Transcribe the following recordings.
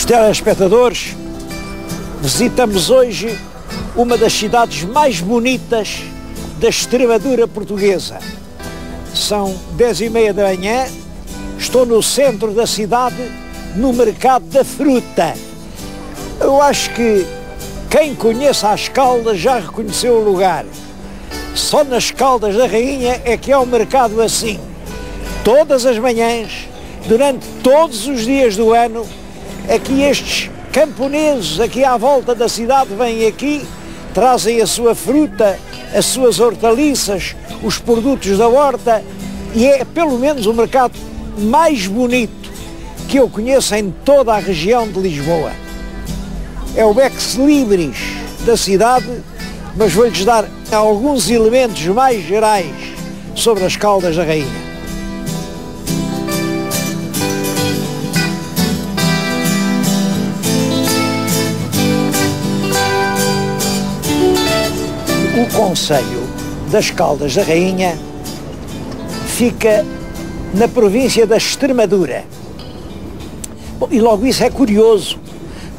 Senhores telespectadores, visitamos hoje uma das cidades mais bonitas da Extremadura portuguesa. São dez e meia da manhã, estou no centro da cidade, no mercado da fruta. Eu acho que quem conhece as Caldas já reconheceu o lugar. Só nas Caldas da Rainha é que é um mercado assim. Todas as manhãs, durante todos os dias do ano, aqui estes camponeses aqui à volta da cidade vêm aqui, trazem a sua fruta, as suas hortaliças, os produtos da horta e é pelo menos o mercado mais bonito que eu conheço em toda a região de Lisboa. É o ex libris da cidade, mas vou-lhes dar alguns elementos mais gerais sobre as Caldas da Rainha. Conselho das Caldas da Rainha fica na província da Extremadura. Bom, e logo isso é curioso,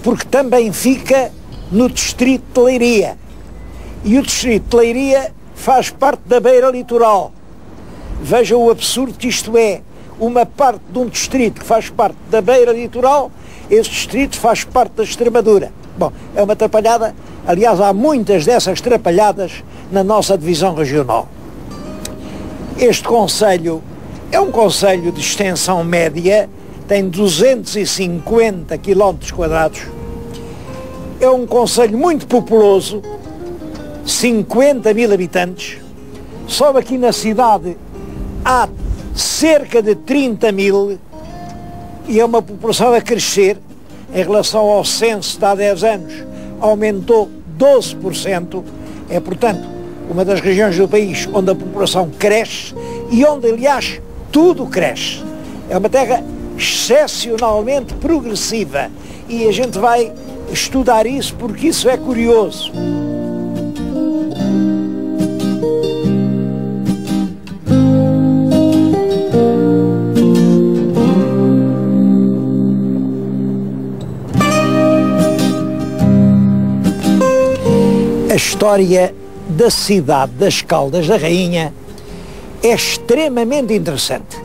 porque também fica no distrito de Leiria. E o distrito de Leiria faz parte da beira litoral. Veja o absurdo que isto é. Uma parte de um distrito que faz parte da beira litoral, esse distrito faz parte da Extremadura. Bom, é uma atrapalhada. Aliás, há muitas dessas atrapalhadas na nossa divisão regional. Este Conselho é um Conselho de extensão média, tem 250 km quadrados. É um Conselho muito populoso, 50 mil habitantes. Só aqui na cidade há cerca de 30 mil e é uma população a crescer em relação ao censo de há 10 anos, aumentou 12%. É, portanto, uma das regiões do país onde a população cresce e onde, aliás, tudo cresce. É uma terra excepcionalmente progressiva e a gente vai estudar isso porque isso é curioso. A história da cidade das Caldas da Rainha é extremamente interessante.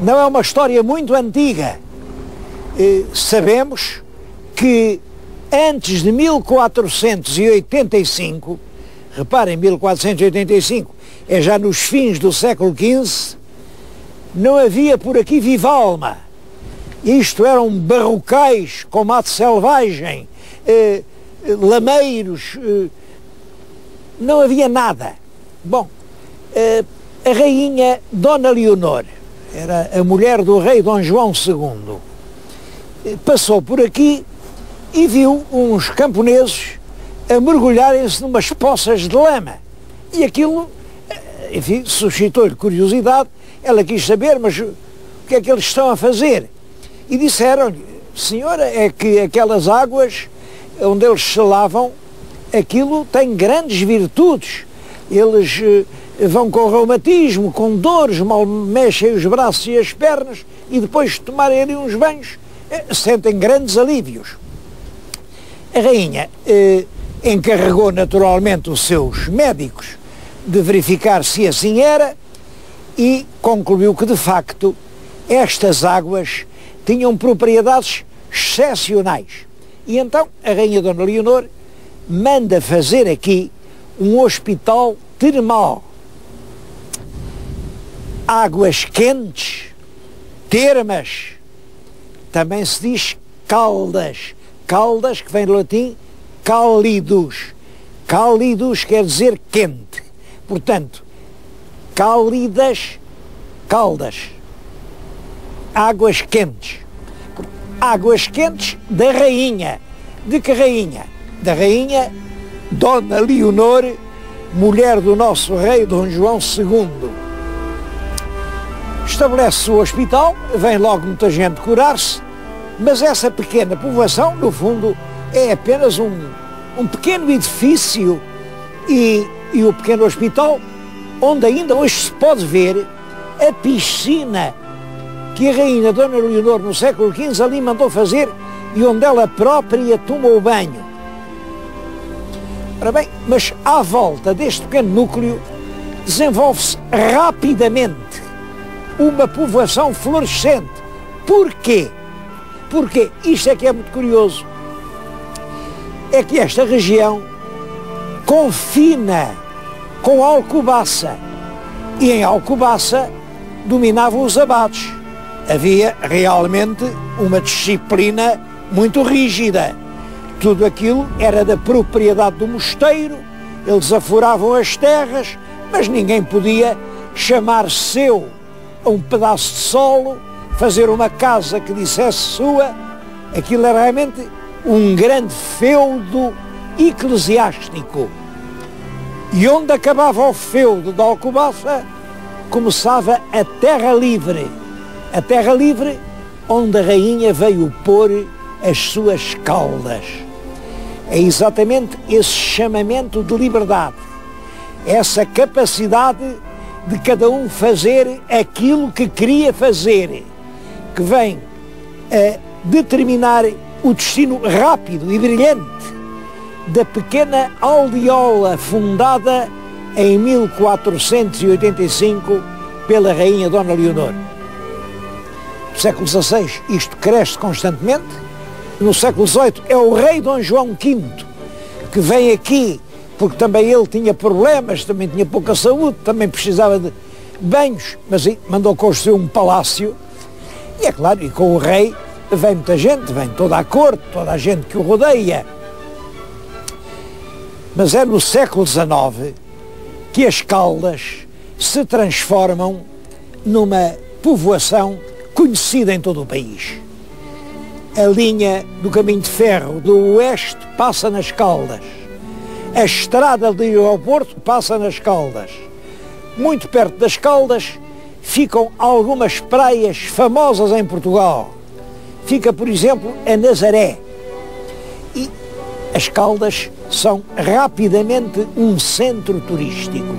Não é uma história muito antiga. Eh, sabemos que antes de 1485, reparem, 1485 é já nos fins do século XV, não havia por aqui viva alma. Isto eram barrocais com mato selvagem, eh, lameiros, eh, não havia nada. Bom, eh, a rainha Dona Leonor, era a mulher do rei Dom João II, eh, passou por aqui e viu uns camponeses a mergulharem-se numas poças de lama. E aquilo, enfim, suscitou-lhe curiosidade. Ela quis saber, mas o que é que eles estão a fazer? E disseram-lhe, senhora, é que aquelas águas onde eles se lavam, aquilo tem grandes virtudes. Eles eh, vão com reumatismo, com dores, mal mexem os braços e as pernas e depois de tomarem ali uns banhos, eh, sentem grandes alívios. A rainha eh, encarregou naturalmente os seus médicos de verificar se assim era e concluiu que de facto estas águas tinham propriedades excepcionais. E então a Rainha Dona Leonor manda fazer aqui um hospital termal. Águas quentes, termas, também se diz caldas. Caldas, que vem do latim cálidus. Cálidus quer dizer quente. Portanto, cálidas, caldas. Águas quentes águas quentes da rainha. De que rainha? Da rainha Dona Leonor, mulher do nosso rei Dom João II. Estabelece-se o hospital, vem logo muita gente curar-se, mas essa pequena povoação, no fundo, é apenas um, um pequeno edifício e, e o pequeno hospital, onde ainda hoje se pode ver a piscina que a rainha Dona Leonor no século XV ali mandou fazer e onde ela própria tomou banho. Ora bem, mas à volta deste pequeno núcleo desenvolve-se rapidamente uma povoação florescente. Porquê? Porque isto é que é muito curioso. É que esta região confina com Alcobaça. E em Alcobaça dominavam os abates. Havia realmente uma disciplina muito rígida. Tudo aquilo era da propriedade do mosteiro, eles afuravam as terras, mas ninguém podia chamar seu a um pedaço de solo, fazer uma casa que dissesse sua. Aquilo era realmente um grande feudo eclesiástico. E onde acabava o feudo de Alcobaça, começava a terra livre. A terra livre onde a rainha veio pôr as suas caudas. É exatamente esse chamamento de liberdade, essa capacidade de cada um fazer aquilo que queria fazer, que vem a determinar o destino rápido e brilhante da pequena aldeola fundada em 1485 pela rainha Dona Leonor. No século XVI isto cresce constantemente, no século XVIII é o rei Dom João V que vem aqui porque também ele tinha problemas, também tinha pouca saúde, também precisava de banhos, mas mandou construir um palácio e é claro, e com o rei vem muita gente, vem toda a corte, toda a gente que o rodeia. Mas é no século XIX que as Caldas se transformam numa povoação conhecida em todo o país. A linha do caminho de ferro do oeste passa nas Caldas. A estrada de aeroporto passa nas Caldas. Muito perto das Caldas ficam algumas praias famosas em Portugal. Fica, por exemplo, a Nazaré. E as Caldas são rapidamente um centro turístico.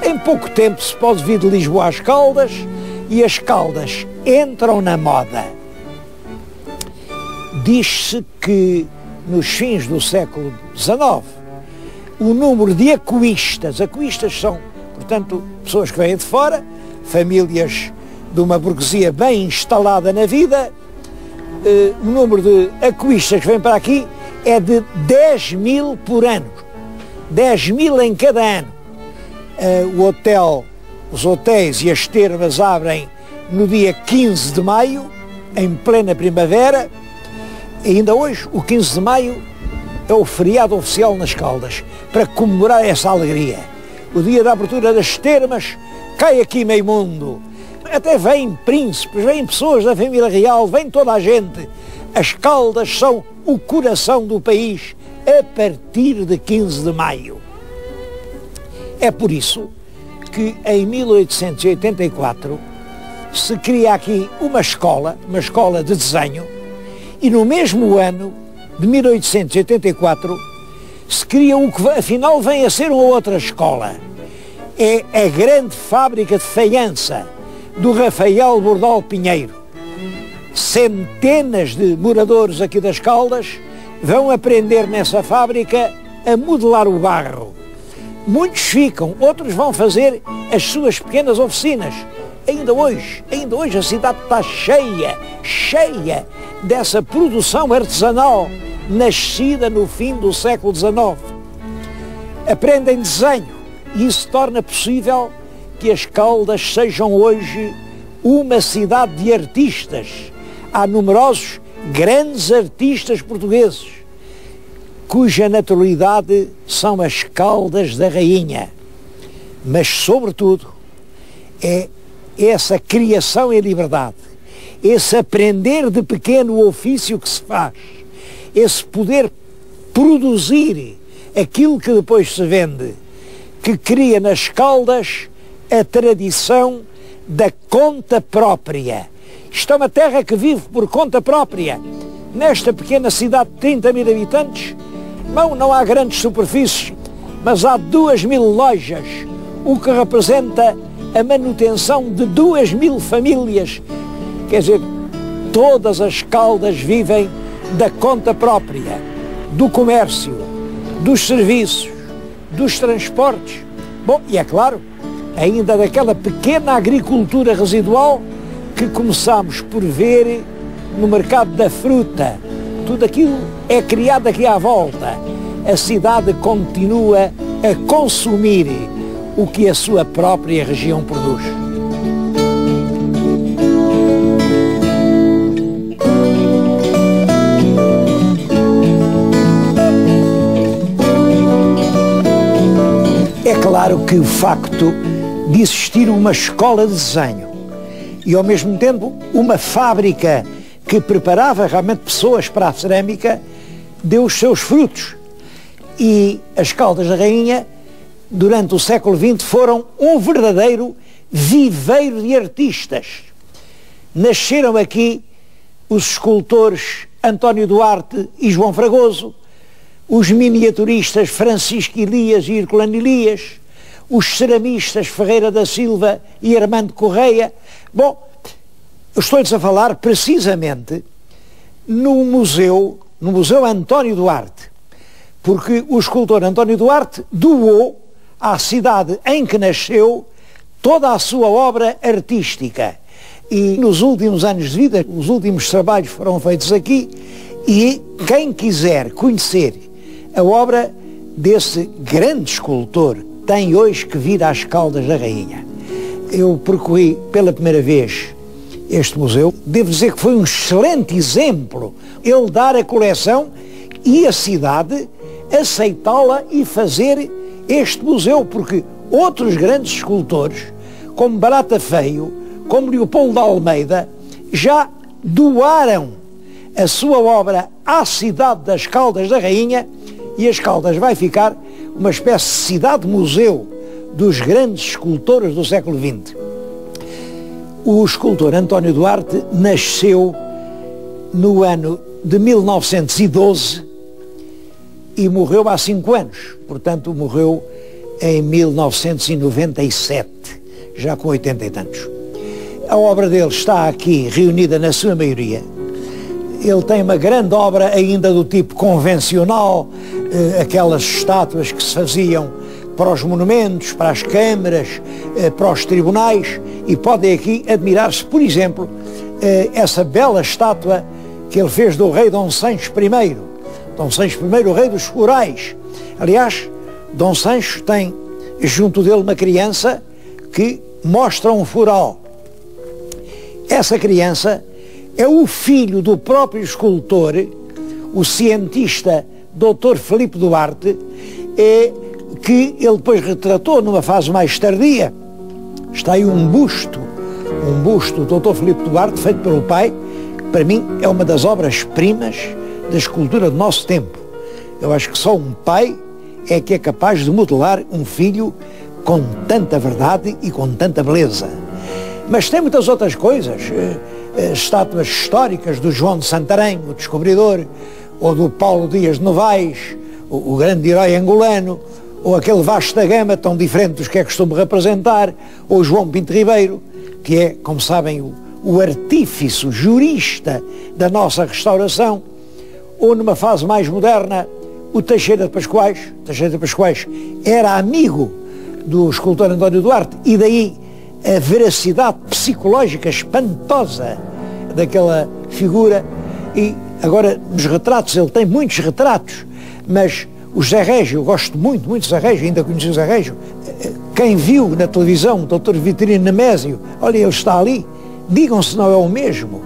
Em pouco tempo se pode vir de Lisboa às Caldas e as Caldas entram na moda. Diz-se que nos fins do século XIX o número de aquistas, aquistas são, portanto, pessoas que vêm de fora, famílias de uma burguesia bem instalada na vida, eh, o número de aquistas que vêm para aqui é de 10 mil por ano. 10 mil em cada ano. Uh, o hotel, os hotéis e as termas abrem no dia 15 de maio, em plena primavera. Ainda hoje, o 15 de maio, é o feriado oficial nas Caldas, para comemorar essa alegria. O dia da abertura das termas, cai aqui meio mundo. Até vêm príncipes, vêm pessoas da família real, vem toda a gente. As Caldas são o coração do país a partir de 15 de maio. É por isso que em 1884 se cria aqui uma escola, uma escola de desenho, e no mesmo ano de 1884 se cria o que afinal vem a ser uma outra escola. É a grande fábrica de faiança do Rafael Bordal Pinheiro. Centenas de moradores aqui das Caldas vão aprender nessa fábrica a modelar o barro. Muitos ficam, outros vão fazer as suas pequenas oficinas. Ainda hoje, ainda hoje a cidade está cheia, cheia dessa produção artesanal nascida no fim do século XIX. Aprendem desenho e isso torna possível que as Caldas sejam hoje uma cidade de artistas. Há numerosos grandes artistas portugueses cuja naturalidade são as Caldas da Rainha. Mas, sobretudo, é essa criação em liberdade, esse aprender de pequeno o ofício que se faz, esse poder produzir aquilo que depois se vende, que cria nas caldas a tradição da conta própria. Isto é uma terra que vive por conta própria. Nesta pequena cidade de 30 mil habitantes, não, não há grandes superfícies, mas há duas mil lojas, o que representa a manutenção de duas mil famílias Quer dizer, todas as caldas vivem da conta própria, do comércio, dos serviços, dos transportes. Bom, e é claro, ainda daquela pequena agricultura residual que começamos por ver no mercado da fruta. Tudo aquilo é criado aqui à volta. A cidade continua a consumir o que a sua própria região produz. É claro que o facto de existir uma escola de desenho e ao mesmo tempo uma fábrica que preparava realmente pessoas para a cerâmica deu os seus frutos. E as Caldas da Rainha, durante o século XX, foram um verdadeiro viveiro de artistas. Nasceram aqui os escultores António Duarte e João Fragoso, os miniaturistas Francisco Elias e Herculano Elias, os ceramistas Ferreira da Silva e Armando Correia. Bom, estou-lhes a falar precisamente no museu, no Museu António Duarte, porque o escultor António Duarte doou à cidade em que nasceu toda a sua obra artística. E nos últimos anos de vida, os últimos trabalhos foram feitos aqui e quem quiser conhecer a obra desse grande escultor tem hoje que vir às Caldas da Rainha. Eu percorri pela primeira vez este museu. Devo dizer que foi um excelente exemplo ele dar a coleção e a cidade aceitá-la e fazer este museu, porque outros grandes escultores, como Barata Feio, como Leopoldo Almeida, já doaram a sua obra à cidade das Caldas da Rainha e as Caldas vai ficar uma espécie de cidade-museu dos grandes escultores do século XX. O escultor António Duarte nasceu no ano de 1912 e morreu há cinco anos, portanto morreu em 1997, já com 80 e tantos. A obra dele está aqui reunida na sua maioria. Ele tem uma grande obra ainda do tipo convencional, eh, aquelas estátuas que se faziam para os monumentos, para as câmaras, eh, para os tribunais e podem aqui admirar-se, por exemplo, eh, essa bela estátua que ele fez do rei Dom Sancho I. Dom Sancho I, o rei dos florais. Aliás, Dom Sancho tem junto dele uma criança que mostra um floral. Essa criança é o filho do próprio escultor, o cientista Dr. Felipe Duarte, que ele depois retratou numa fase mais tardia. Está aí um busto, um busto do Dr. Felipe Duarte, feito pelo pai, que para mim é uma das obras-primas da escultura do nosso tempo. Eu acho que só um pai é que é capaz de modelar um filho com tanta verdade e com tanta beleza. Mas tem muitas outras coisas, eh, eh, estátuas históricas do João de Santarém, o descobridor, ou do Paulo Dias de Novaes, o, grande herói angolano, ou aquele vasto da gama tão diferente dos que é costume representar, ou João Pinto Ribeiro, que é, como sabem, o, o artífice, o jurista da nossa restauração, ou numa fase mais moderna, o Teixeira de Pascoais, Teixeira de Pascoais era amigo do escultor António Duarte, e daí a veracidade psicológica espantosa daquela figura, e Agora, nos retratos, ele tem muitos retratos, mas o Zé Régio, eu gosto muito, muito de Zé Régio, ainda conheci o Zé Régio. Quem viu na televisão o Dr. Vitorino Nemésio, olha, ele está ali, digam se não é o mesmo.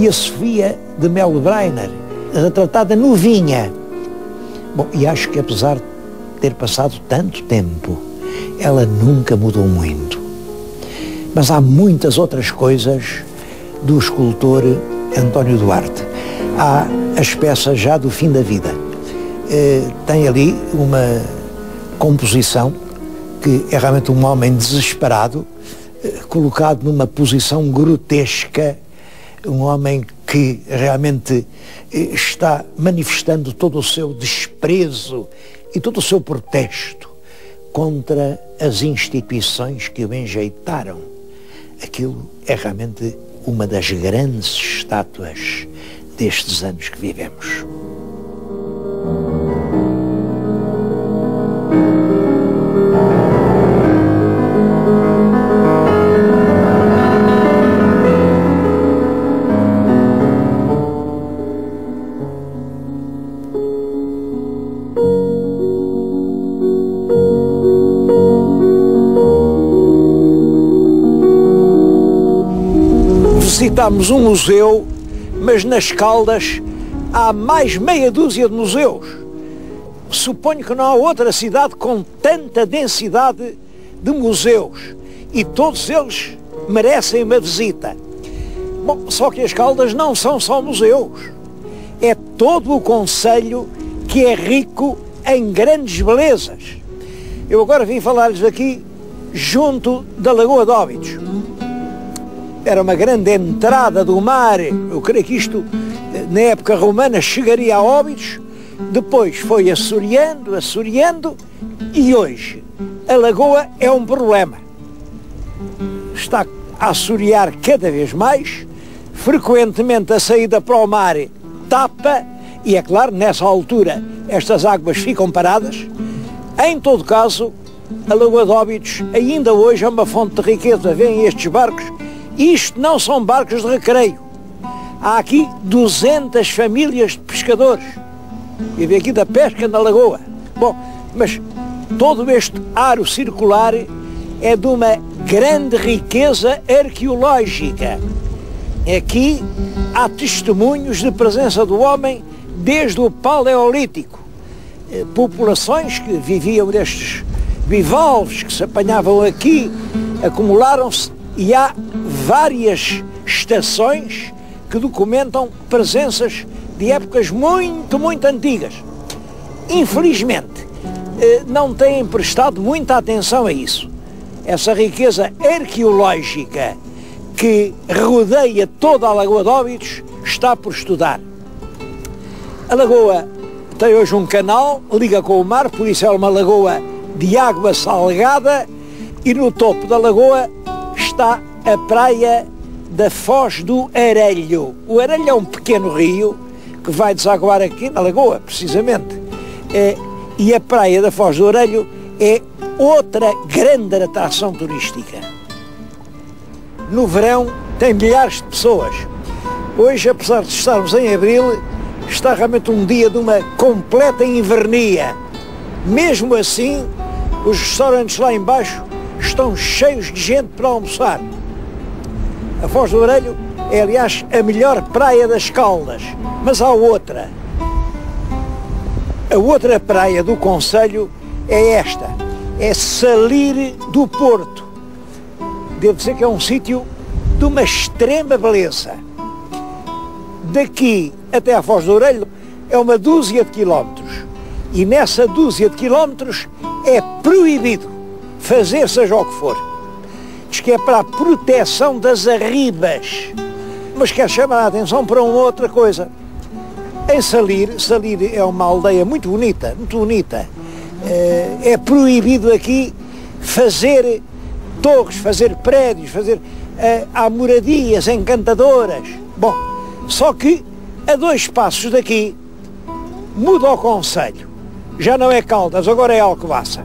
E a Sofia de Melo Breiner, retratada novinha. Bom, e acho que apesar de ter passado tanto tempo, ela nunca mudou muito. Mas há muitas outras coisas do escultor António Duarte. Há as peças já do fim da vida. Eh, tem ali uma composição que é realmente um homem desesperado, eh, colocado numa posição grotesca, um homem que realmente eh, está manifestando todo o seu desprezo e todo o seu protesto contra as instituições que o enjeitaram. Aquilo é realmente uma das grandes estátuas destes anos que vivemos. Visitámos um museu, mas nas Caldas há mais meia dúzia de museus. Suponho que não há outra cidade com tanta densidade de museus e todos eles merecem uma visita. Bom, só que as Caldas não são só museus. É todo o Conselho que é rico em grandes belezas. Eu agora vim falar-lhes aqui junto da Lagoa de Óbidos era uma grande entrada do mar. Eu creio que isto, na época romana, chegaria a Óbidos, depois foi assoreando, assoreando, e hoje a lagoa é um problema. Está a assorear cada vez mais, frequentemente a saída para o mar tapa, e é claro, nessa altura estas águas ficam paradas. Em todo caso, a Lagoa de Óbidos ainda hoje é uma fonte de riqueza. Vêm estes barcos isto não são barcos de recreio. Há aqui 200 famílias de pescadores. E vem aqui da pesca na lagoa. Bom, mas todo este aro circular é de uma grande riqueza arqueológica. Aqui há testemunhos de presença do homem desde o Paleolítico. Eh, populações que viviam nestes bivalves que se apanhavam aqui acumularam-se e há várias estações que documentam presenças de épocas muito, muito antigas. Infelizmente, eh, não têm prestado muita atenção a isso. Essa riqueza arqueológica que rodeia toda a Lagoa de Óbidos está por estudar. A lagoa tem hoje um canal, liga com o mar, por isso é uma lagoa de água salgada e no topo da lagoa está a praia da Foz do Arelho. O Arelho é um pequeno rio que vai desaguar aqui na lagoa, precisamente. É, e a praia da Foz do Arelho é outra grande atração turística. No verão tem milhares de pessoas. Hoje, apesar de estarmos em abril, está realmente um dia de uma completa invernia. Mesmo assim, os restaurantes lá embaixo estão cheios de gente para almoçar. A Foz do Orelho é, aliás, a melhor praia das Caldas, mas há outra. A outra praia do Conselho é esta, é Salir do Porto. Devo dizer que é um sítio de uma extrema beleza. Daqui até a Foz do Orelho é uma dúzia de quilómetros. E nessa dúzia de quilómetros é proibido fazer seja o que for. Diz que é para a proteção das arribas. Mas quer chamar a atenção para uma outra coisa. Em Salir, Salir é uma aldeia muito bonita, muito bonita. Eh, é proibido aqui fazer torres, fazer prédios, fazer eh, há moradias encantadoras. Bom, só que a dois passos daqui muda o conselho. Já não é Caldas, agora é Alcobaça.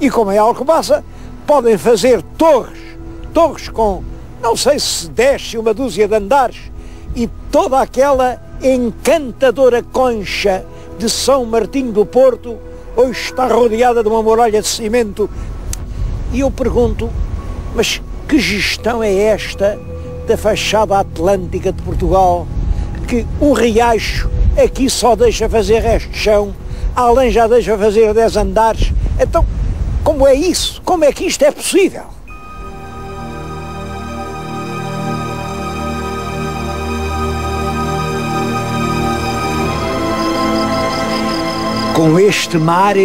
E como é Alcobaça, podem fazer torres, torres com, não sei se desce uma dúzia de andares, e toda aquela encantadora concha de São Martinho do Porto hoje está rodeada de uma muralha de cimento. E eu pergunto, mas que gestão é esta da fachada atlântica de Portugal, que um riacho aqui só deixa fazer resto de chão, além já deixa fazer 10 andares, então como é isso? Como é que isto é possível? Com este mar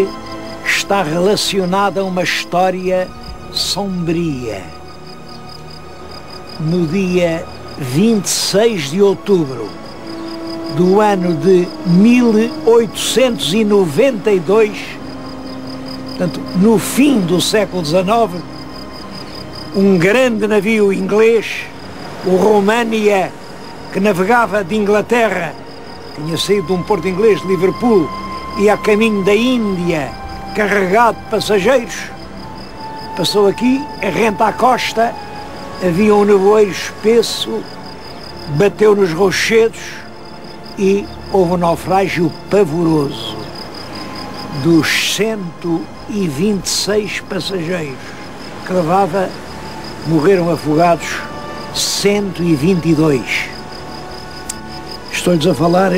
está relacionada uma história sombria. No dia 26 de outubro do ano de 1892, Portanto, no fim do século XIX, um grande navio inglês o România, que navegava de Inglaterra, tinha saído de um porto inglês de Liverpool e a caminho da Índia, carregado de passageiros, passou aqui, renta à costa, havia um nevoeiro espesso, bateu nos rochedos e houve um naufrágio pavoroso dos 126 passageiros que levava, morreram afogados 122. Estou-lhes a falar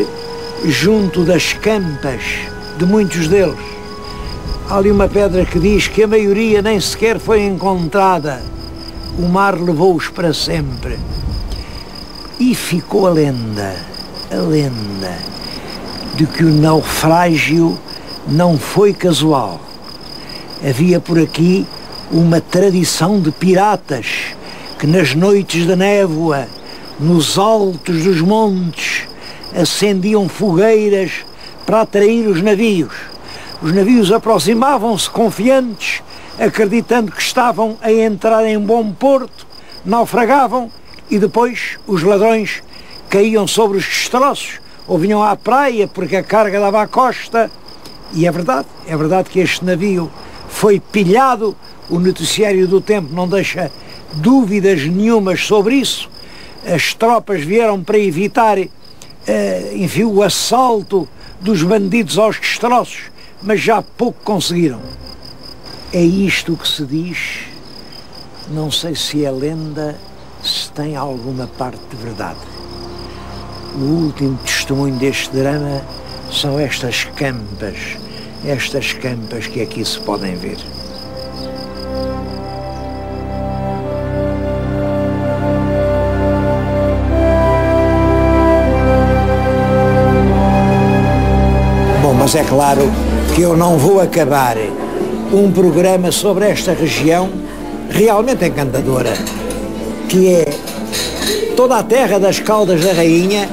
junto das campas de muitos deles. Há ali uma pedra que diz que a maioria nem sequer foi encontrada. O mar levou-os para sempre. E ficou a lenda, a lenda, de que o naufrágio não foi casual. Havia por aqui uma tradição de piratas que nas noites da névoa, nos altos dos montes, acendiam fogueiras para atrair os navios. Os navios aproximavam-se confiantes, acreditando que estavam a entrar em bom porto, naufragavam e depois os ladrões caíam sobre os destroços ou vinham à praia porque a carga dava à costa. E é verdade, é verdade que este navio foi pilhado, o noticiário do tempo não deixa dúvidas nenhumas sobre isso. As tropas vieram para evitar uh, enfim, o assalto dos bandidos aos destroços, mas já pouco conseguiram. É isto que se diz, não sei se é lenda, se tem alguma parte de verdade. O último testemunho deste drama são estas campas, estas campas que aqui se podem ver. Mas é claro que eu não vou acabar um programa sobre esta região realmente encantadora, que é toda a terra das Caldas da Rainha,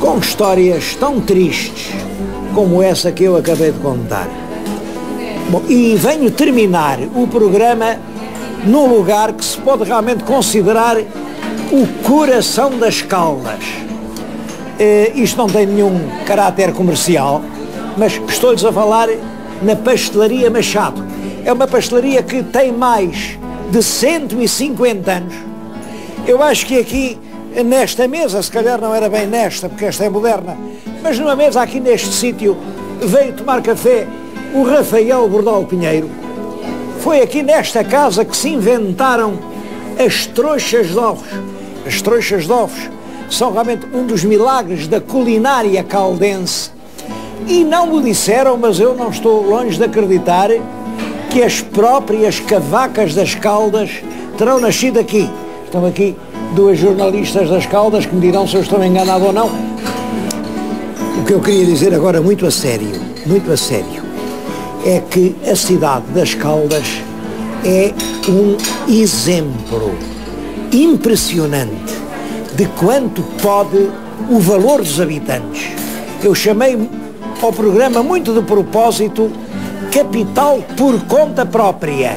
com histórias tão tristes como essa que eu acabei de contar. Bom, e venho terminar o programa num lugar que se pode realmente considerar o coração das Caldas. Uh, isto não tem nenhum caráter comercial, mas estou-lhes a falar na Pastelaria Machado. É uma pastelaria que tem mais de 150 anos. Eu acho que aqui, nesta mesa, se calhar não era bem nesta, porque esta é moderna, mas numa mesa aqui neste sítio, veio tomar café o Rafael Bordal Pinheiro. Foi aqui nesta casa que se inventaram as trouxas de ovos. As trouxas de ovos são realmente um dos milagres da culinária caldense e não me disseram, mas eu não estou longe de acreditar, que as próprias cavacas das Caldas terão nascido aqui. Estão aqui duas jornalistas das Caldas que me dirão se eu estou enganado ou não. O que eu queria dizer agora, muito a sério, muito a sério, é que a cidade das Caldas é um exemplo impressionante de quanto pode o valor dos habitantes. Eu chamei ao programa muito de propósito capital por conta própria,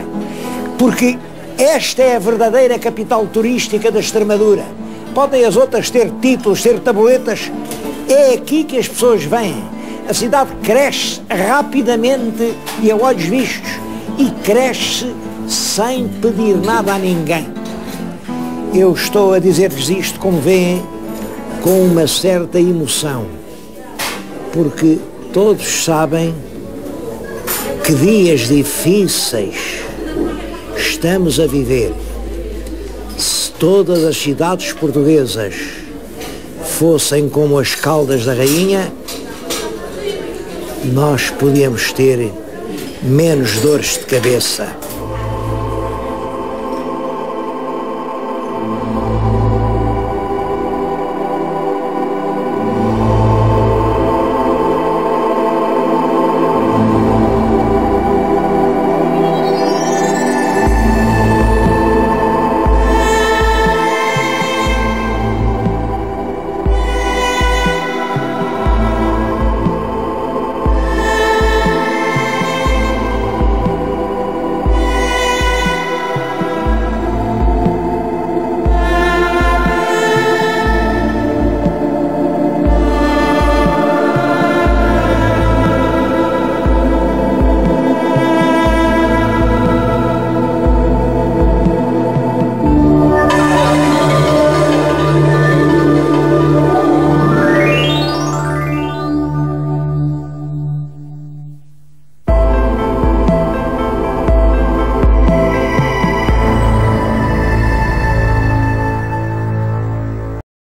porque esta é a verdadeira capital turística da Extremadura. Podem as outras ter títulos, ter tabuletas, é aqui que as pessoas vêm. A cidade cresce rapidamente e a olhos vistos e cresce sem pedir nada a ninguém. Eu estou a dizer-vos isto, como veem, com uma certa emoção, porque Todos sabem que dias difíceis estamos a viver. Se todas as cidades portuguesas fossem como as Caldas da Rainha, nós podíamos ter menos dores de cabeça.